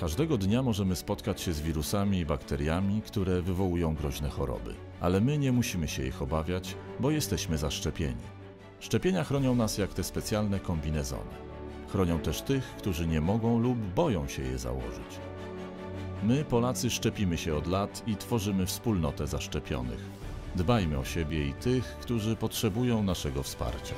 Każdego dnia możemy spotkać się z wirusami i bakteriami, które wywołują groźne choroby. Ale my nie musimy się ich obawiać, bo jesteśmy zaszczepieni. Szczepienia chronią nas jak te specjalne kombinezony. Chronią też tych, którzy nie mogą lub boją się je założyć. My, Polacy, szczepimy się od lat i tworzymy wspólnotę zaszczepionych. Dbajmy o siebie i tych, którzy potrzebują naszego wsparcia.